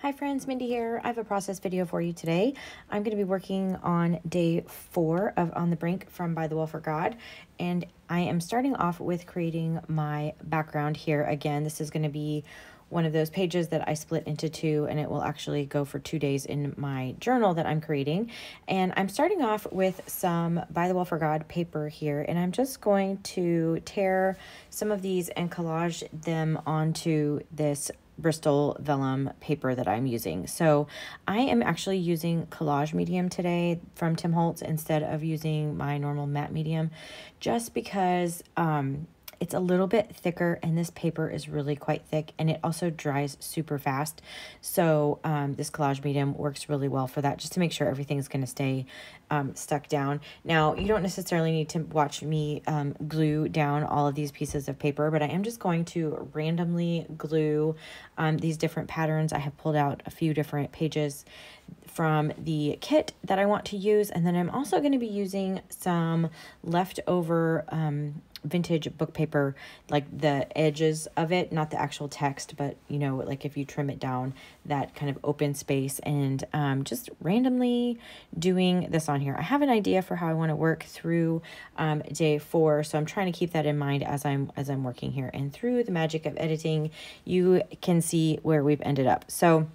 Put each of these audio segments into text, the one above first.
Hi friends, Mindy here. I have a process video for you today. I'm going to be working on day four of On the Brink from By the Well for God. And I am starting off with creating my background here. Again, this is going to be one of those pages that I split into two and it will actually go for two days in my journal that I'm creating. And I'm starting off with some By the Well for God paper here and I'm just going to tear some of these and collage them onto this Bristol vellum paper that I'm using. So I am actually using collage medium today from Tim Holtz instead of using my normal matte medium just because um, it's a little bit thicker and this paper is really quite thick and it also dries super fast. So um, this collage medium works really well for that just to make sure everything's going to stay um, stuck down. Now you don't necessarily need to watch me um, glue down all of these pieces of paper but I am just going to randomly glue um, these different patterns. I have pulled out a few different pages from the kit that I want to use and then I'm also going to be using some leftover um, vintage book paper, like the edges of it, not the actual text, but you know, like if you trim it down, that kind of open space and um, just randomly doing this on here. I have an idea for how I want to work through um, day four, so I'm trying to keep that in mind as I'm as I'm working here. And through the magic of editing, you can see where we've ended up. So.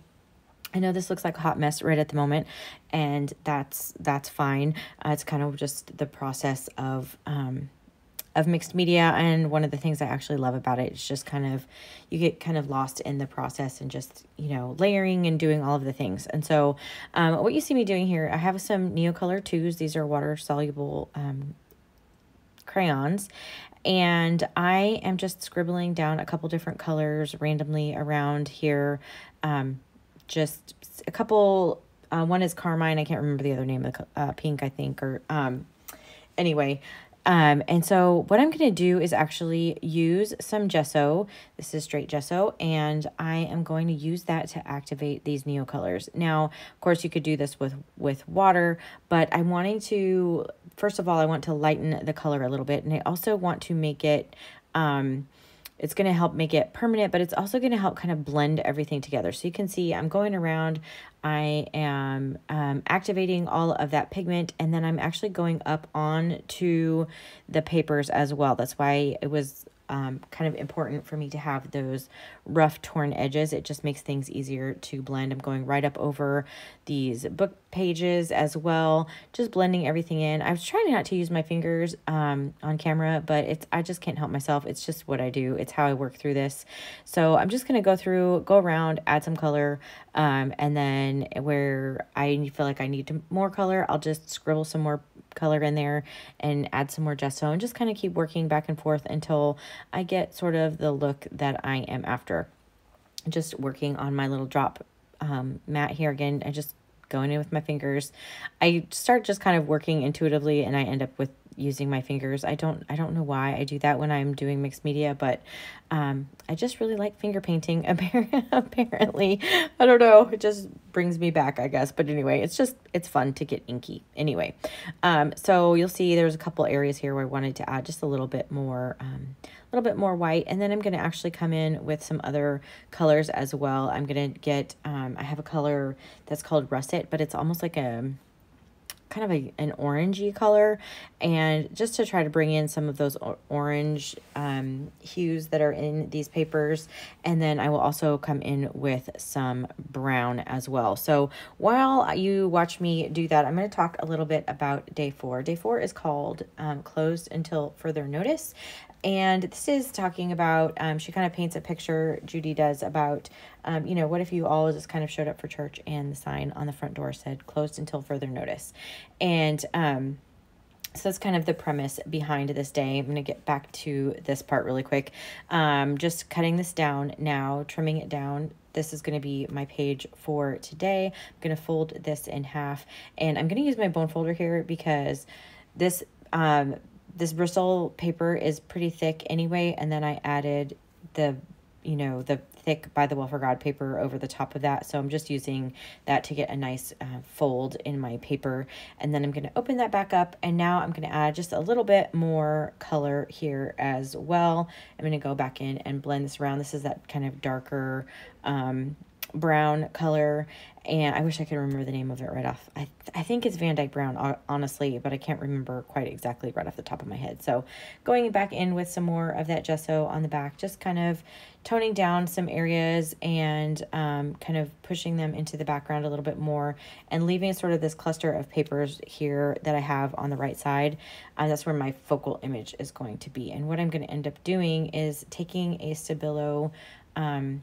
I know this looks like a hot mess right at the moment, and that's that's fine. Uh, it's kind of just the process of um, of mixed media and one of the things I actually love about it is just kind of you get kind of lost in the process and just you know layering and doing all of the things. And so um, what you see me doing here I have some Neocolor 2s these are water soluble um, crayons. And I am just scribbling down a couple different colors randomly around here. Um, just a couple uh, one is carmine. I can't remember the other name of the uh, pink I think or um, anyway um, and so what I'm going to do is actually use some gesso. This is straight gesso, and I am going to use that to activate these Neocolors. Now, of course, you could do this with, with water, but I'm wanting to, first of all, I want to lighten the color a little bit, and I also want to make it, um, it's going to help make it permanent, but it's also going to help kind of blend everything together. So you can see I'm going around, I am um, activating all of that pigment, and then I'm actually going up on to the papers as well. That's why it was um, kind of important for me to have those rough torn edges. It just makes things easier to blend. I'm going right up over these book pages as well, just blending everything in. I was trying not to use my fingers um, on camera, but it's I just can't help myself. It's just what I do. It's how I work through this. So I'm just going to go through, go around, add some color, um, and then where I feel like I need more color, I'll just scribble some more color in there and add some more gesso and just kind of keep working back and forth until I get sort of the look that I am after. Just working on my little drop um, mat here again. I just going in with my fingers. I start just kind of working intuitively and I end up with using my fingers. I don't I don't know why I do that when I'm doing mixed media, but um, I just really like finger painting apparently. I don't know, it just brings me back, I guess. But anyway, it's just it's fun to get inky. Anyway, um, so you'll see there's a couple areas here where I wanted to add just a little bit more um, a little bit more white and then I'm going to actually come in with some other colors as well. I'm going to get um, I have a color that's called russet, but it's almost like a kind of a, an orangey color. And just to try to bring in some of those orange um, hues that are in these papers. And then I will also come in with some brown as well. So while you watch me do that I'm going to talk a little bit about day four. Day four is called um, closed until further notice and this is talking about, um, she kind of paints a picture, Judy does, about, um, you know, what if you all just kind of showed up for church and the sign on the front door said closed until further notice. And um, so that's kind of the premise behind this day. I'm going to get back to this part really quick. Um, just cutting this down now, trimming it down. This is going to be my page for today. I'm going to fold this in half and I'm going to use my bone folder here because this um, this Bristol paper is pretty thick anyway, and then I added the, you know, the thick by the Well for God paper over the top of that. So I'm just using that to get a nice uh, fold in my paper. And then I'm going to open that back up. And now I'm going to add just a little bit more color here as well. I'm going to go back in and blend this around. This is that kind of darker um, brown color and I wish I could remember the name of it right off. I I think it's Van Dyke Brown, honestly, but I can't remember quite exactly right off the top of my head. So, going back in with some more of that gesso on the back, just kind of toning down some areas and um, kind of pushing them into the background a little bit more, and leaving sort of this cluster of papers here that I have on the right side. Uh, that's where my focal image is going to be. And what I'm going to end up doing is taking a Stabilo. Um,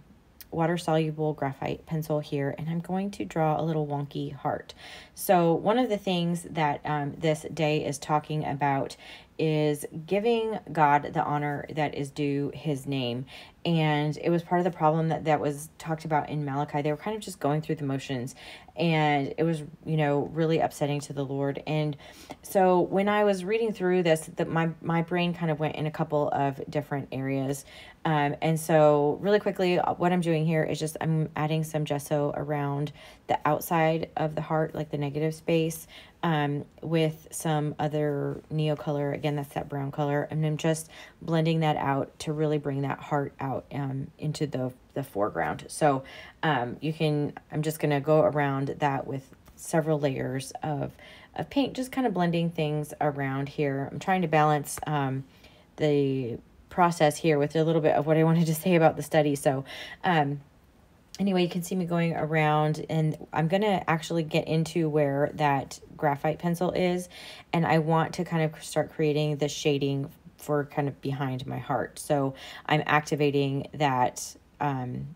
water soluble graphite pencil here and I'm going to draw a little wonky heart. So one of the things that um, this day is talking about is giving God the honor that is due his name. And it was part of the problem that, that was talked about in Malachi. They were kind of just going through the motions and it was, you know, really upsetting to the Lord. And so when I was reading through this, that my, my brain kind of went in a couple of different areas. Um, and so really quickly, uh, what I'm doing here is just I'm adding some gesso around the outside of the heart, like the negative space, um, with some other neo color. Again, that's that brown color. And I'm just blending that out to really bring that heart out um, into the, the foreground. So um, you can, I'm just going to go around that with several layers of, of paint, just kind of blending things around here. I'm trying to balance um, the process here with a little bit of what I wanted to say about the study. So, um, anyway, you can see me going around and I'm going to actually get into where that graphite pencil is. And I want to kind of start creating the shading for kind of behind my heart. So I'm activating that um,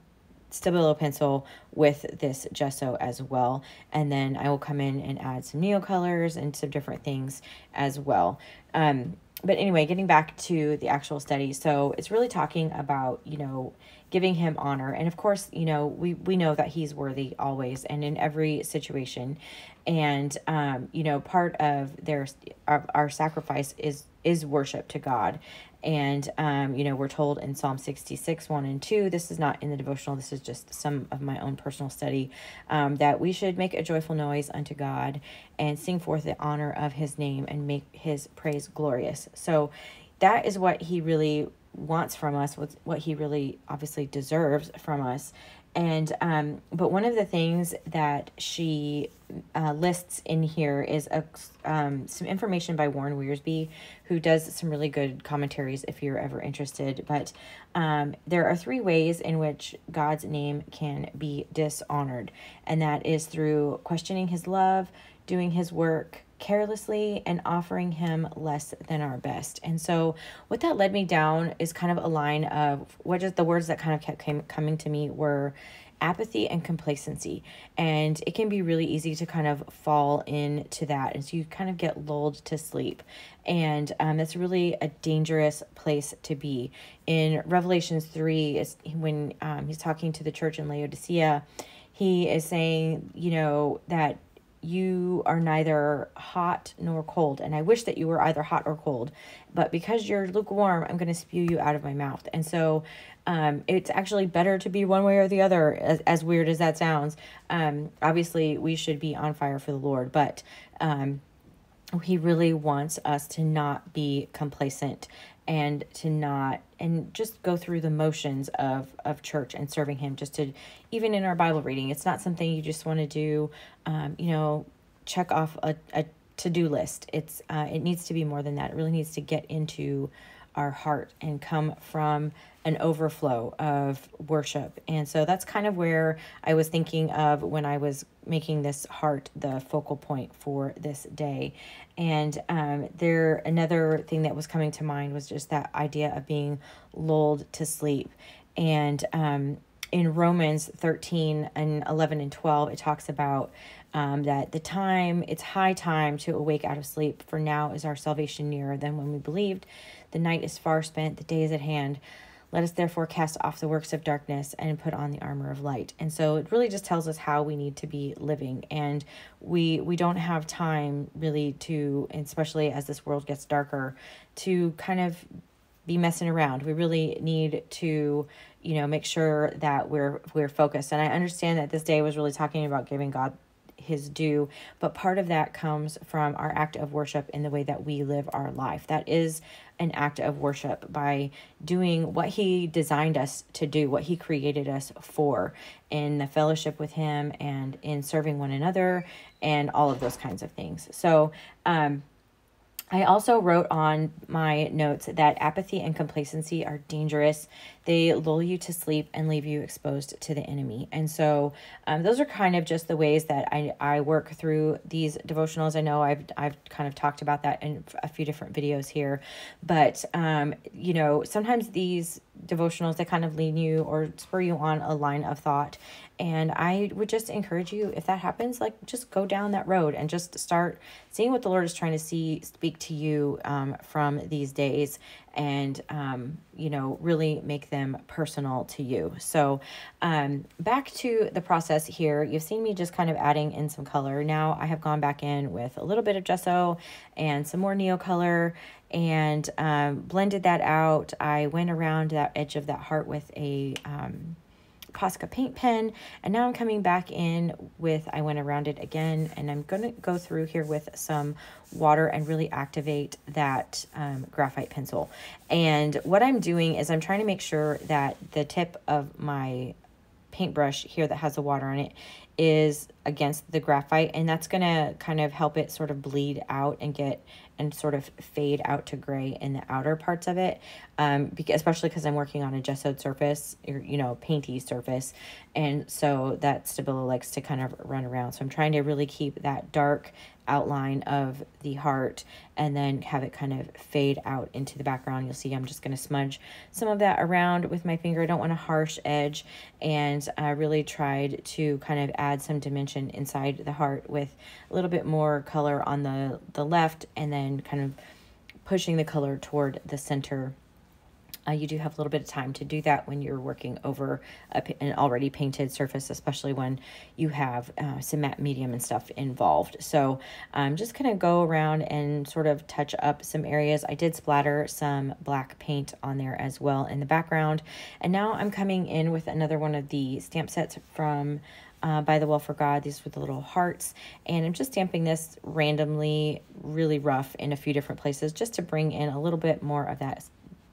Stabilo pencil with this gesso as well. And then I will come in and add some neo colors and some different things as well. Um, but anyway, getting back to the actual study. So it's really talking about, you know, giving him honor. And of course, you know, we, we know that he's worthy always and in every situation. And, um, you know, part of their, our, our sacrifice is, is worship to God. And, um, you know, we're told in Psalm 66, 1 and 2, this is not in the devotional, this is just some of my own personal study, um, that we should make a joyful noise unto God and sing forth the honor of his name and make his praise glorious. So that is what he really wants from us, what, what he really obviously deserves from us. And um, but one of the things that she uh, lists in here is a, um, some information by Warren Wiersbe, who does some really good commentaries if you're ever interested. But um, there are three ways in which God's name can be dishonored, and that is through questioning His love, doing His work, carelessly and offering him less than our best. And so what that led me down is kind of a line of what just the words that kind of kept came, coming to me were apathy and complacency. And it can be really easy to kind of fall into that. And so you kind of get lulled to sleep. And um, that's really a dangerous place to be. In Revelations 3, is when um, he's talking to the church in Laodicea, he is saying, you know, that you are neither hot nor cold. And I wish that you were either hot or cold. But because you're lukewarm, I'm going to spew you out of my mouth. And so um, it's actually better to be one way or the other, as, as weird as that sounds. Um, obviously, we should be on fire for the Lord. But um, he really wants us to not be complacent and to not and just go through the motions of of church and serving him just to even in our bible reading it's not something you just want to do um, you know check off a, a to-do list. It's uh, it needs to be more than that. It really needs to get into our heart and come from an overflow of worship. And so that's kind of where I was thinking of when I was making this heart the focal point for this day. And um, there, another thing that was coming to mind was just that idea of being lulled to sleep. And um, in Romans 13 and 11 and 12, it talks about um, that the time, it's high time to awake out of sleep, for now is our salvation nearer than when we believed. The night is far spent, the day is at hand. Let us therefore cast off the works of darkness and put on the armor of light. And so it really just tells us how we need to be living. And we we don't have time really to, especially as this world gets darker, to kind of be messing around. We really need to, you know, make sure that we're we're focused. And I understand that this day was really talking about giving God his due, but part of that comes from our act of worship in the way that we live our life. That is an act of worship by doing what he designed us to do, what he created us for in the fellowship with him and in serving one another and all of those kinds of things. So, um, I also wrote on my notes that apathy and complacency are dangerous. They lull you to sleep and leave you exposed to the enemy. And so, um, those are kind of just the ways that I, I work through these devotionals. I know I've I've kind of talked about that in a few different videos here, but um, you know, sometimes these devotionals that kind of lean you or spur you on a line of thought and i would just encourage you if that happens like just go down that road and just start seeing what the lord is trying to see speak to you um, from these days and um, you know really make them personal to you. So um, back to the process here. You've seen me just kind of adding in some color. Now i have gone back in with a little bit of gesso and some more neo color and um, blended that out. I went around that edge of that heart with a um, Posca paint pen and now I'm coming back in with I went around it again and I'm going to go through here with some water and really activate that um, graphite pencil. And what I'm doing is I'm trying to make sure that the tip of my paintbrush here that has the water on it is against the graphite and that's going to kind of help it sort of bleed out and get and sort of fade out to gray in the outer parts of it um because especially because i'm working on a gessoed surface or you know painty surface and so that stabilo likes to kind of run around so i'm trying to really keep that dark outline of the heart and then have it kind of fade out into the background. You'll see I'm just going to smudge some of that around with my finger. I don't want a harsh edge and I really tried to kind of add some dimension inside the heart with a little bit more color on the, the left and then kind of pushing the color toward the center uh, you do have a little bit of time to do that when you're working over a, an already painted surface, especially when you have uh, some matte medium and stuff involved. So I'm um, just going to go around and sort of touch up some areas. I did splatter some black paint on there as well in the background. And now I'm coming in with another one of the stamp sets from uh, by the Well for God. These with the little hearts. And I'm just stamping this randomly, really rough in a few different places just to bring in a little bit more of that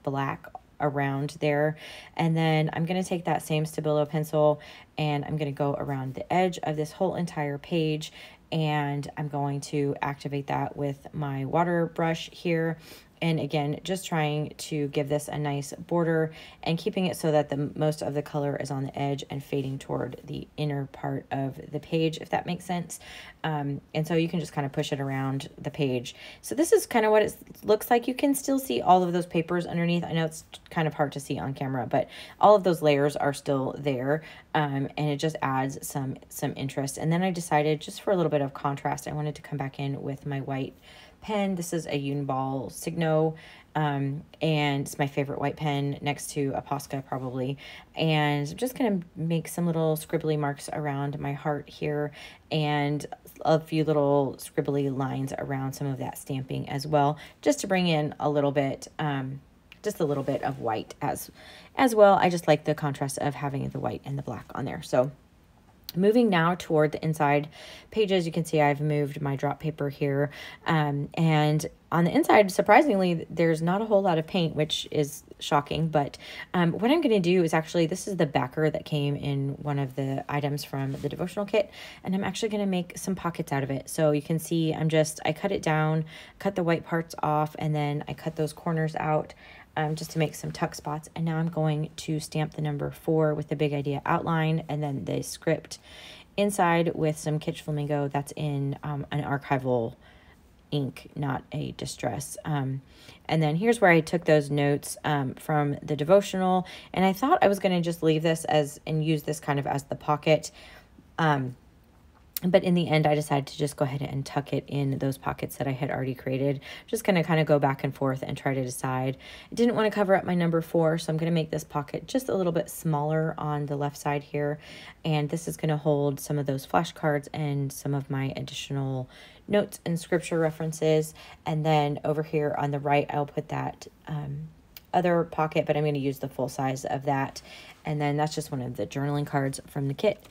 black around there. And then I'm going to take that same Stabilo pencil and I'm going to go around the edge of this whole entire page and I'm going to activate that with my water brush here. And again just trying to give this a nice border and keeping it so that the most of the color is on the edge and fading toward the inner part of the page if that makes sense. Um, and so you can just kind of push it around the page. So this is kind of what it looks like. You can still see all of those papers underneath. I know it's kind of hard to see on camera but all of those layers are still there. Um, and it just adds some some interest and then I decided just for a little bit of contrast I wanted to come back in with my white pen. This is a Uniball Signo, um, and it's my favorite white pen next to a Posca probably. And I'm just to make some little scribbly marks around my heart here and a few little scribbly lines around some of that stamping as well, just to bring in a little bit, um, just a little bit of white as, as well. I just like the contrast of having the white and the black on there. So Moving now toward the inside pages, you can see I've moved my drop paper here. Um, and on the inside, surprisingly, there's not a whole lot of paint, which is shocking. But um, what I'm going to do is actually, this is the backer that came in one of the items from the devotional kit. And I'm actually going to make some pockets out of it. So you can see I'm just, I cut it down, cut the white parts off, and then I cut those corners out um, just to make some tuck spots. And now I'm going to stamp the number four with the big idea outline and then the script inside with some Kitsch Flamingo that's in um, an archival ink, not a distress. Um, and then here's where I took those notes um, from the devotional. And I thought I was going to just leave this as and use this kind of as the pocket. Um, but in the end, I decided to just go ahead and tuck it in those pockets that I had already created. Just going to kind of go back and forth and try to decide. I didn't want to cover up my number four, so I'm going to make this pocket just a little bit smaller on the left side here. And this is going to hold some of those flashcards and some of my additional notes and scripture references. And then over here on the right, I'll put that um, other pocket, but I'm going to use the full size of that And then that's just one of the journaling cards from the kit.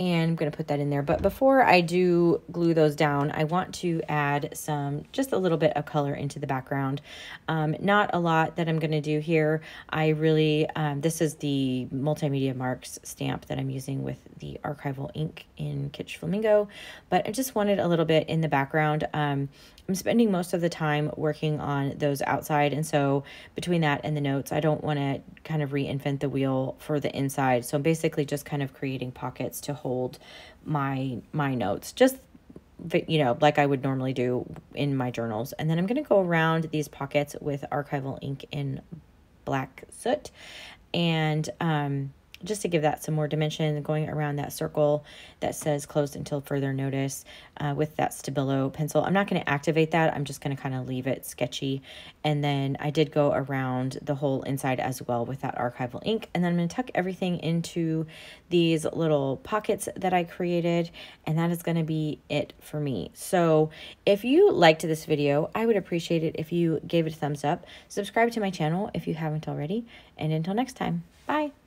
And I'm going to put that in there. But before I do glue those down, I want to add some, just a little bit of color into the background. Um, not a lot that I'm going to do here. I really, um, this is the Multimedia Marks stamp that I'm using with the archival ink in Kitsch Flamingo. But I just wanted a little bit in the background. Um, I'm spending most of the time working on those outside. And so between that and the notes, I don't want to kind of reinvent the wheel for the inside. So I'm basically just kind of creating pockets to hold my, my notes, just you know, like I would normally do in my journals. And then I'm going to go around these pockets with archival ink in black soot. And, um, just to give that some more dimension, going around that circle that says closed until further notice uh, with that Stabilo pencil. I'm not going to activate that. I'm just going to kind of leave it sketchy. And then I did go around the whole inside as well with that archival ink. And then I'm going to tuck everything into these little pockets that I created. And that is going to be it for me. So if you liked this video, I would appreciate it if you gave it a thumbs up. Subscribe to my channel if you haven't already. And until next time, bye.